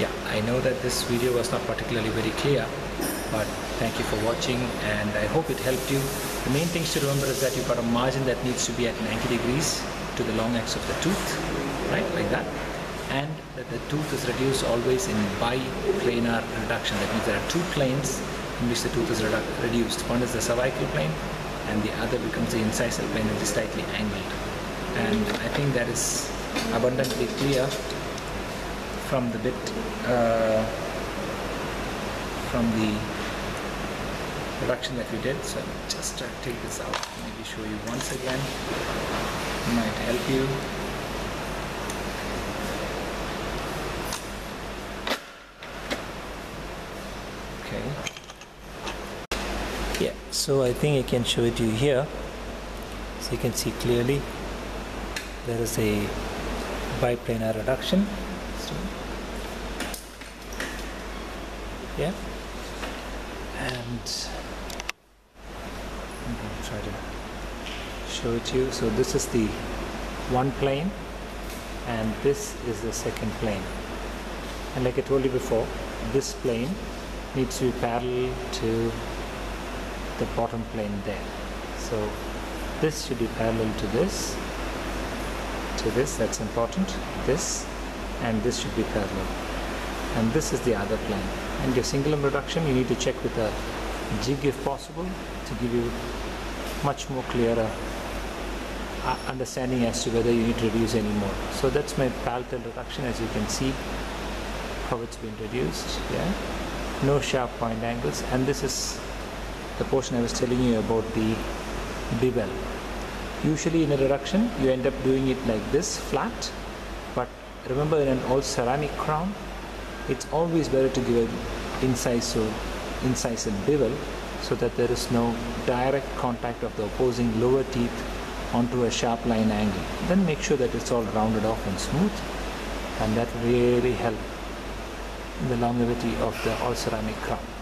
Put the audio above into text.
yeah I know that this video was not particularly very clear but thank you for watching and I hope it helped you. The main things to remember is that you've got a margin that needs to be at 90 degrees to the long axis of the tooth right like that and that the tooth is reduced always in biplanar reduction. That means there are two planes in which the tooth is redu reduced. One is the cervical plane and the other becomes the incisal plane which is slightly angled. And I think that is abundantly clear from the bit uh, from the reduction that we did. So just uh, take this out maybe show you once again. Might help you. Okay. Yeah so I think I can show it to you here. So you can see clearly there is a biplanar reduction. So, yeah. And I'm going to try to show it to you. So this is the one plane and this is the second plane. And like I told you before this plane needs to be parallel to the bottom plane there. So this should be parallel to this to this that's important this and this should be parallel and this is the other plane and your cingulum reduction you need to check with a jig if possible to give you much more clearer uh, understanding as to whether you need to reduce any more. So that's my palatal reduction as you can see how it's been reduced yeah? No sharp point angles. And this is the portion I was telling you about the bevel usually in a reduction you end up doing it like this flat. But remember in an all ceramic crown it's always better to give an incisor incisal bevel so that there is no direct contact of the opposing lower teeth onto a sharp line angle. Then make sure that it's all rounded off and smooth and that really help the longevity of the all ceramic crown